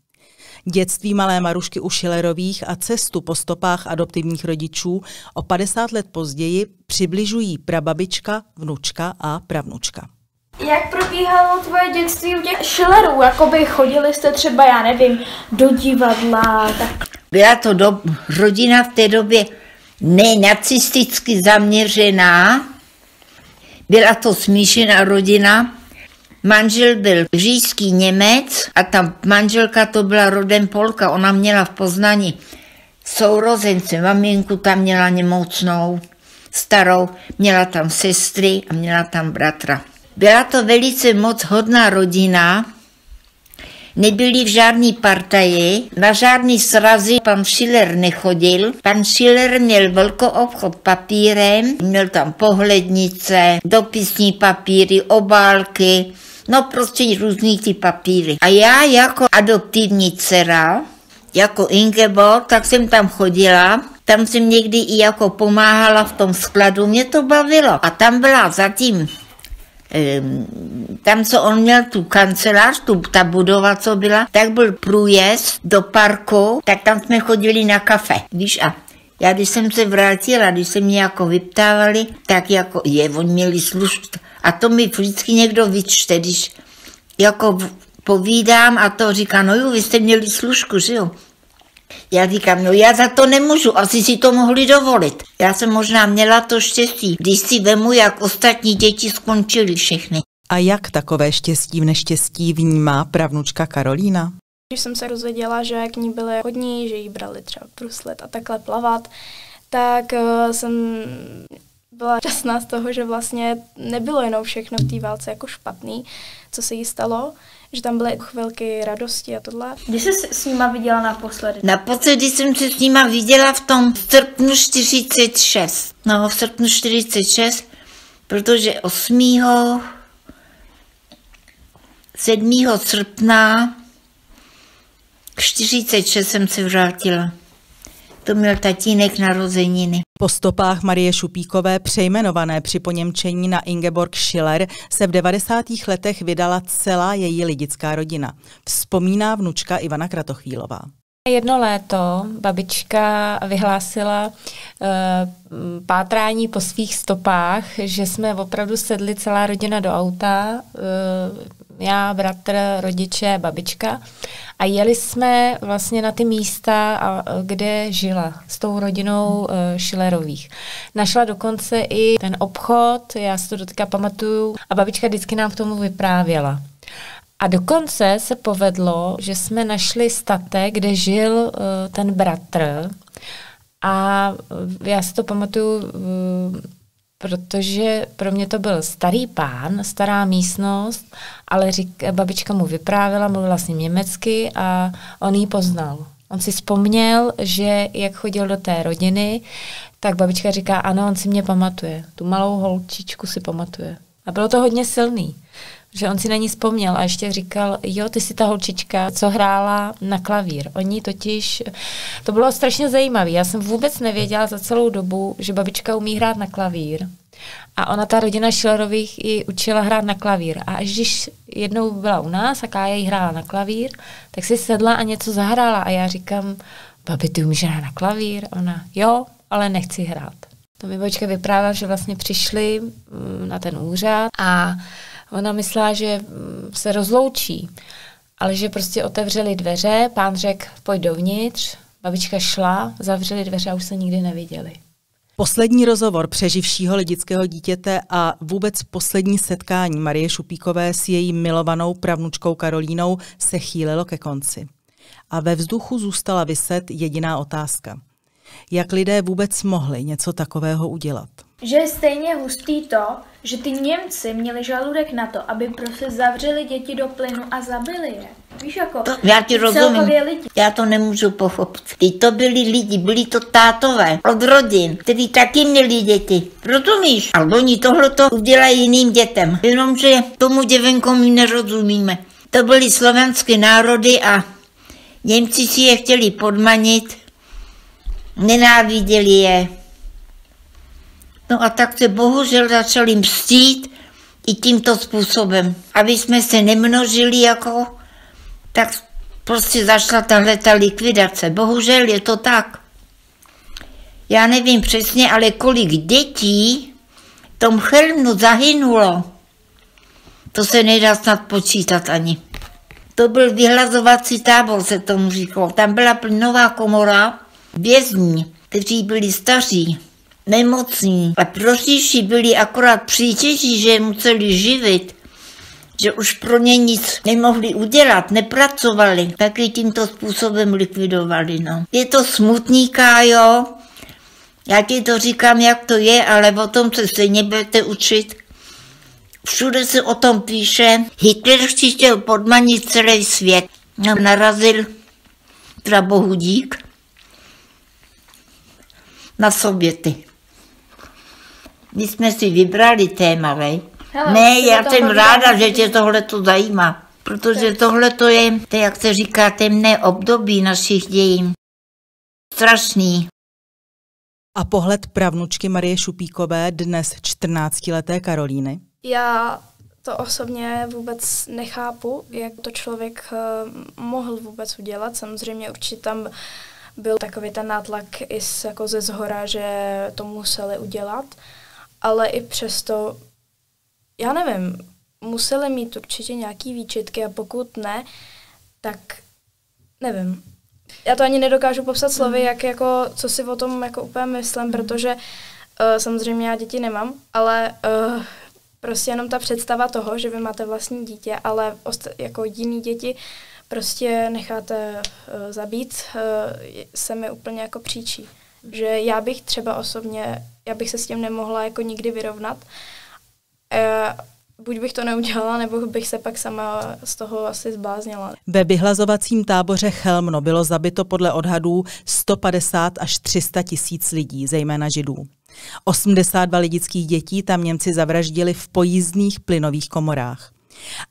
Speaker 2: Dětství malé Marušky u Šilerových a cestu po stopách adoptivních rodičů o 50 let později přibližují prababička, vnučka a pravnučka.
Speaker 4: Jak probíhalo tvoje dětství u těch Schillerů? Jakoby chodili jste třeba, já nevím, do divadla, tak...
Speaker 1: Byla to do, rodina v té době nenacisticky zaměřená, byla to smíšená rodina, Manžel byl říjský Němec a ta manželka to byla rodem Polka. Ona měla v Poznani sourozence, maminku tam měla nemocnou, starou, měla tam sestry a měla tam bratra. Byla to velice moc hodná rodina, nebyli v žádný partaji, na žádný srazy pan Schiller nechodil. Pan Schiller měl velkou obchod papírem, měl tam pohlednice, dopisní papíry, obálky, no prostě různý ty papíry. A já jako adoptivní dcera, jako Ingeborg, tak jsem tam chodila, tam jsem někdy i jako pomáhala v tom skladu, mě to bavilo. A tam byla zatím tam, co on měl tu kancelář, tu, ta budova, co byla, tak byl průjezd do parku, tak tam jsme chodili na kafe, víš, a já když jsem se vrátila, když se mě jako vyptávali, tak jako, je, oni měli službu, a to mi vždycky někdo vyčte, když jako povídám a to říká, no jo, vy jste měli služku, že jo? Já říkám, no já za to nemůžu, asi si to mohli dovolit. Já jsem možná měla to štěstí, když si vemu, jak ostatní děti skončily všechny.
Speaker 2: A jak takové štěstí v neštěstí vnímá pravnučka Karolína?
Speaker 3: Když jsem se rozvěděla, že k ní byly hodní, že jí brali třeba průsled a takhle plavat, tak uh, jsem byla šťastná z toho, že vlastně nebylo jenom všechno v té válce jako špatný, co se jí stalo, že tam byly chvilky radosti a tohle.
Speaker 4: Kdy jsi s nima viděla naposledy?
Speaker 1: Naposledy jsem se s nima viděla v tom srpnu 46. No, v srpnu 46, protože 8. 7. srpna 46 jsem se vrátila. To měl tatínek narozeniny.
Speaker 2: Po stopách Marie Šupíkové, přejmenované při poněmčení na Ingeborg Schiller, se v 90. letech vydala celá její lidická rodina. Vzpomíná vnučka Ivana Kratochvílová.
Speaker 5: Jedno léto babička vyhlásila uh, pátrání po svých stopách, že jsme opravdu sedli celá rodina do auta, uh, já, bratr, rodiče, babička a jeli jsme vlastně na ty místa, kde žila s tou rodinou uh, Schillerových. Našla dokonce i ten obchod, já si to doteďka pamatuju, a babička vždycky nám k tomu vyprávěla. A dokonce se povedlo, že jsme našli statek, kde žil uh, ten bratr. A já si to pamatuju, protože pro mě to byl starý pán, stará místnost, ale řík, babička mu vyprávěla, mluvila s ním německy a on ji poznal. On si vzpomněl, že jak chodil do té rodiny, tak babička říká, ano, on si mě pamatuje. Tu malou holčičku si pamatuje. A bylo to hodně silný že on si na ní vzpomněl a ještě říkal, jo, ty jsi ta holčička, co hrála na klavír. Oni totiž, to bylo strašně zajímavé. Já jsem vůbec nevěděla za celou dobu, že babička umí hrát na klavír. A ona, ta rodina Šilerových, i učila hrát na klavír. A až když jednou byla u nás a Kája jí hrála na klavír, tak si sedla a něco zahrála. A já říkám, babi, ty umíš hrát na klavír? A ona, jo, ale nechci hrát. To mi babička vyprávěla, že vlastně přišli mm, na ten úřad a Ona myslela, že mm, se rozloučí, ale že prostě otevřeli dveře, pán řekl, pojď dovnitř, babička šla, zavřeli dveře a už se nikdy neviděli.
Speaker 2: Poslední rozhovor přeživšího lidického dítěte a vůbec poslední setkání Marie Šupíkové s její milovanou pravnučkou Karolínou se chýlilo ke konci. A ve vzduchu zůstala vyset jediná otázka. Jak lidé vůbec mohli něco takového udělat?
Speaker 4: Že je stejně hustý to, že ty Němci měli žaludek na to, aby prostě zavřeli děti do plynu a zabili je. Víš, jako
Speaker 1: to, já ti rozumím. Lidi. Já to nemůžu pochopit. Ty to byli lidi, byli to tátové od rodin, kteří taky měli děti. Rozumíš? Ale oni tohle to udělají jiným dětem. Jenomže tomu děvenku my nerozumíme. To byly slovenské národy a Němci si je chtěli podmanit, nenáviděli je No a tak se bohužel začali mstít i tímto způsobem. Aby jsme se nemnožili jako, tak prostě zašla tahle ta likvidace. Bohužel je to tak. Já nevím přesně, ale kolik dětí v tom Chelmnu zahynulo. To se nedá snad počítat ani. To byl vyhlazovací tábor, se tomu říkalo. Tam byla plynová komora vězní, kteří byli staří, nemocní a proříši byli akorát přítěží, že je museli živit, že už pro ně nic nemohli udělat, nepracovali, taky tímto způsobem likvidovali. No. Je to smutný, Kájo, já ti to říkám, jak to je, ale o tom se stejně budete učit. Všude se o tom píše. Hitler chtěl podmanit celý svět. No, narazil, teda bohu dík, na Sověty. My jsme si vybrali téma, vej?
Speaker 4: Hele,
Speaker 1: ne,
Speaker 4: to
Speaker 1: já
Speaker 4: to
Speaker 1: jsem ráda, že tě tohle to zajímá. Protože tohle to je, to jak se říká, temné období našich dějin. Strašný.
Speaker 2: A pohled pravnučky Marie Šupíkové, dnes 14-leté Karolíny?
Speaker 3: Já to osobně vůbec nechápu, jak to člověk eh, mohl vůbec udělat. Samozřejmě určitě tam byl takový ten nátlak i z, jako ze zhora, že to museli udělat, ale i přesto, já nevím, museli mít určitě nějaký výčitky a pokud ne, tak nevím. Já to ani nedokážu popsat slovy, jak jako, co si o tom jako úplně myslím, protože uh, samozřejmě já děti nemám, ale uh, prostě jenom ta představa toho, že vy máte vlastní dítě, ale jako jiný děti prostě necháte uh, zabít, uh, se mi úplně jako příčí. Že já bych třeba osobně, já bych se s tím nemohla jako nikdy vyrovnat. Uh, buď bych to neudělala, nebo bych se pak sama z toho asi zbláznila.
Speaker 2: Ve vyhlazovacím táboře Chelmno bylo zabito podle odhadů 150 až 300 tisíc lidí, zejména židů. 82 lidických dětí tam Němci zavraždili v pojízdných plynových komorách.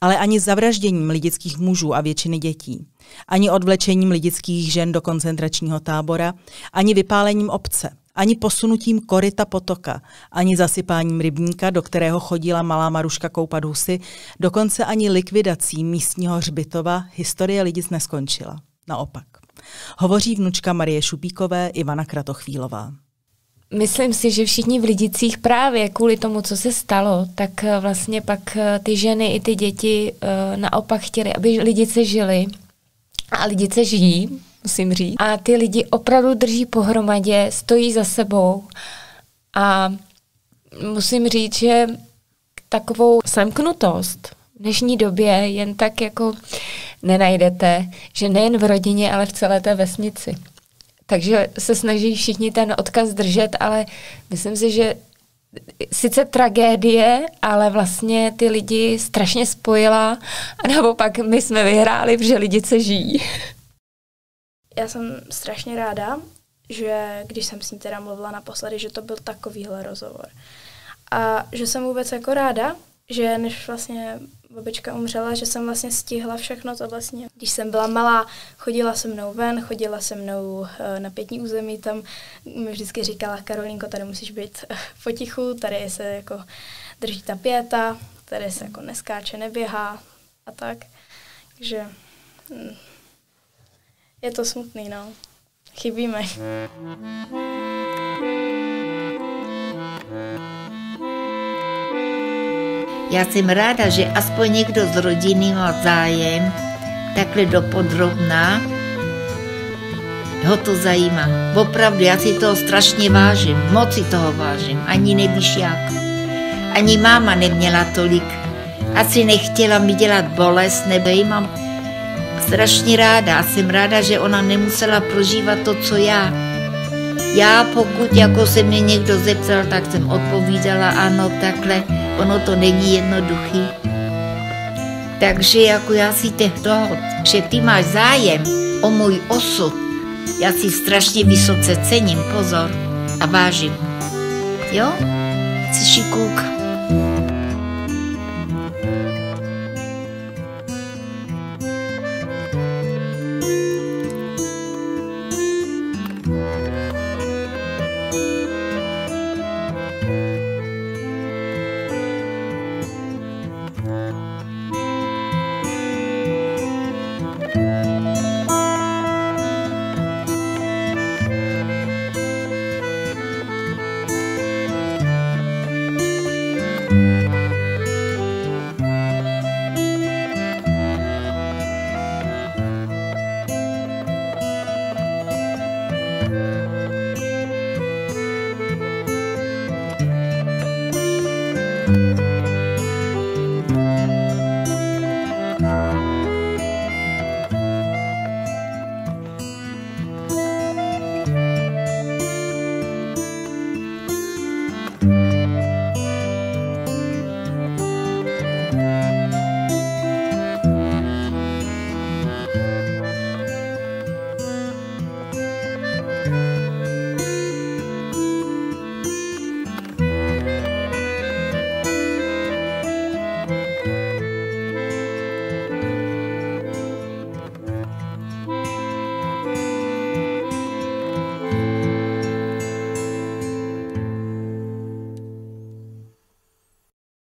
Speaker 2: Ale ani zavražděním lidických mužů a většiny dětí, ani odvlečením lidických žen do koncentračního tábora, ani vypálením obce, ani posunutím koryta potoka, ani zasypáním rybníka, do kterého chodila malá Maruška koupat husy, dokonce ani likvidací místního hřbitova historie lidic neskončila. Naopak. Hovoří vnučka Marie Šupíkové Ivana Kratochvílová.
Speaker 5: Myslím si, že všichni v Lidicích právě kvůli tomu, co se stalo, tak eh, vlastně pak eh, ty ženy i ty děti uh, naopak chtěli, aby Lidice žili a Lidice žijí, musím říct. A ty lidi opravdu drží pohromadě, stojí za sebou a musím říct, že takovou semknutost v dnešní době jen tak jako nenajdete, že nejen v rodině, ale v celé té vesnici. Takže se snaží všichni ten odkaz držet, ale myslím si, že sice tragédie, ale vlastně ty lidi strašně spojila a naopak my jsme vyhráli, protože lidi se žijí.
Speaker 3: Já jsem strašně ráda, že když jsem s ní teda mluvila naposledy, že to byl takovýhle rozhovor. A že jsem vůbec jako ráda, že než vlastně babička umřela, že jsem vlastně stihla všechno to vlastně. Když jsem byla malá, chodila se mnou ven, chodila se mnou eh, na pětní území, tam mi vždycky říkala, Karolínko, tady musíš být eh, potichu, tady se jako drží ta pěta, tady se jako neskáče, neběhá a tak. Takže hm, je to smutný, no. Chybíme.
Speaker 1: Já jsem ráda, že aspoň někdo z rodiny má zájem, takhle dopodrobná, ho to zajímá. Opravdu, já si toho strašně vážím, moc si toho vážím, ani nevíš jak. Ani máma neměla tolik, asi nechtěla mi dělat bolest, nebo jí mám strašně ráda a jsem ráda, že ona nemusela prožívat to, co já. Já pokud jako se mě někdo zeptal, tak jsem odpovídala ano, takhle, ono to není jednoduchý. Takže jako já si toho, že ty máš zájem o můj osud, já si strašně vysoce cením, pozor, a vážím. Jo? Jsi šikulka.